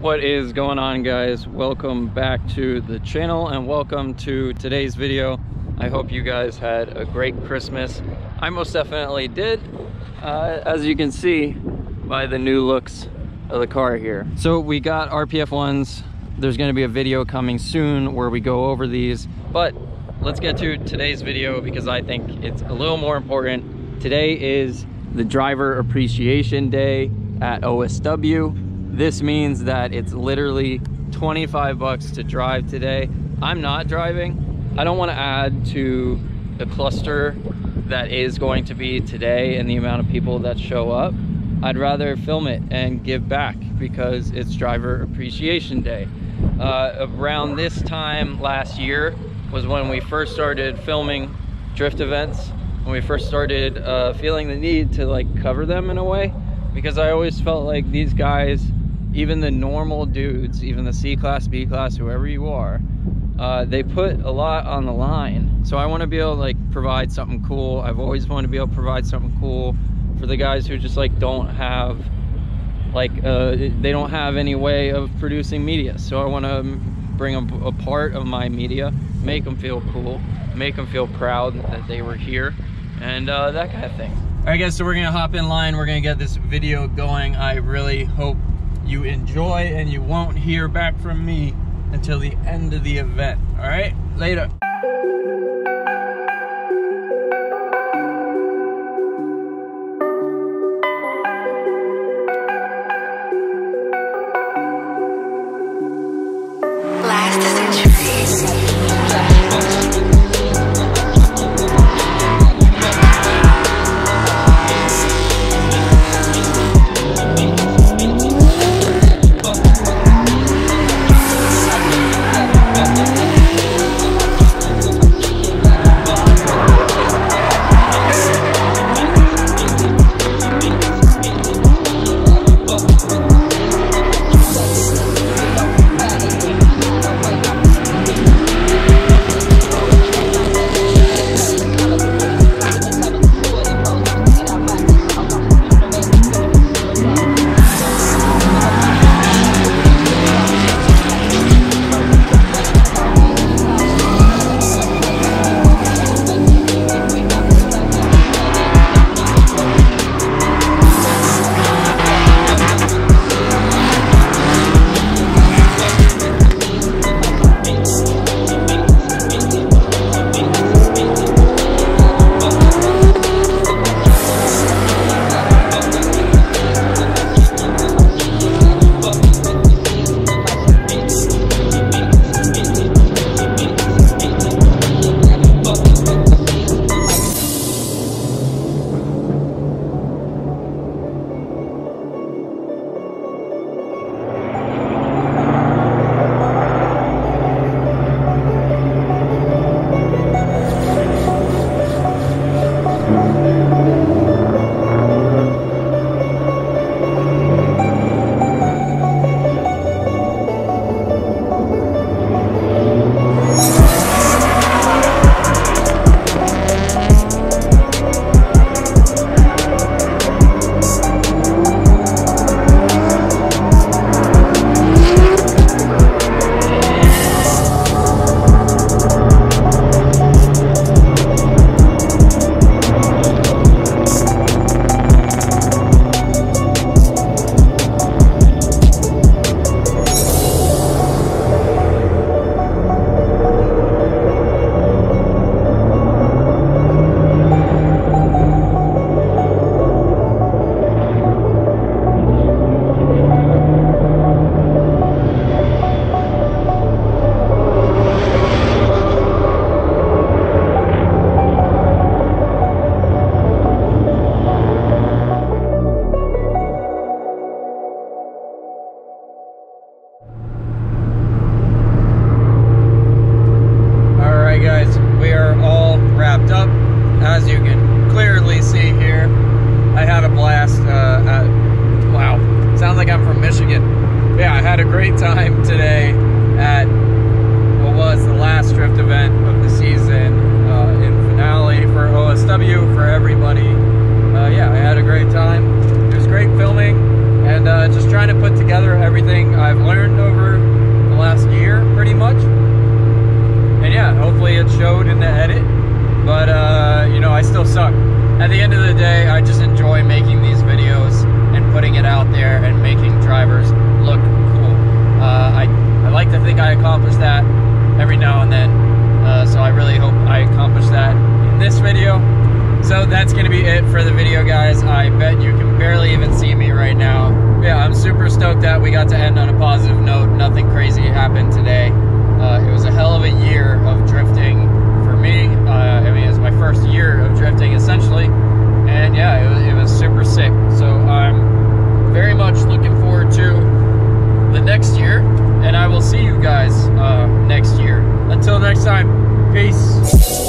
What is going on guys? Welcome back to the channel and welcome to today's video. I hope you guys had a great Christmas. I most definitely did, uh, as you can see by the new looks of the car here. So we got RPF ones. There's gonna be a video coming soon where we go over these, but let's get to today's video because I think it's a little more important. Today is the Driver Appreciation Day at OSW. This means that it's literally 25 bucks to drive today. I'm not driving. I don't want to add to the cluster that is going to be today and the amount of people that show up. I'd rather film it and give back because it's Driver Appreciation Day. Uh, around this time last year was when we first started filming drift events when we first started uh, feeling the need to like cover them in a way because I always felt like these guys even the normal dudes, even the C class, B class, whoever you are, uh, they put a lot on the line. So I want to be able to like provide something cool. I've always wanted to be able to provide something cool for the guys who just like don't have like uh, they don't have any way of producing media. So I want to bring a, a part of my media, make them feel cool, make them feel proud that they were here, and uh, that kind of thing. All right, guys. So we're gonna hop in line. We're gonna get this video going. I really hope you enjoy and you won't hear back from me until the end of the event. All right, later. time today at what was the last drift event of the season uh, in finale for OSW for everybody. Uh, yeah, I had a great time. It was great filming and uh, just trying to put together everything I've learned over the last year, pretty much. And yeah, hopefully it showed in the edit. But uh, you know, I still suck. At the end of the day, I just enjoy making these videos and putting it out there and making drivers look uh, I, I like to think I accomplish that every now and then. Uh, so I really hope I accomplish that in this video. So that's going to be it for the video, guys. I bet you can barely even see me right now. Yeah, I'm super stoked that we got to end on a positive note. Nothing crazy happened today. Uh, it was a hell of a year of drifting for me. Uh, I mean, it's my first year of drifting, essentially. And yeah, it was, it was super sick. So I'm very much looking forward to the next year. And I will see you guys uh, next year. Until next time, peace.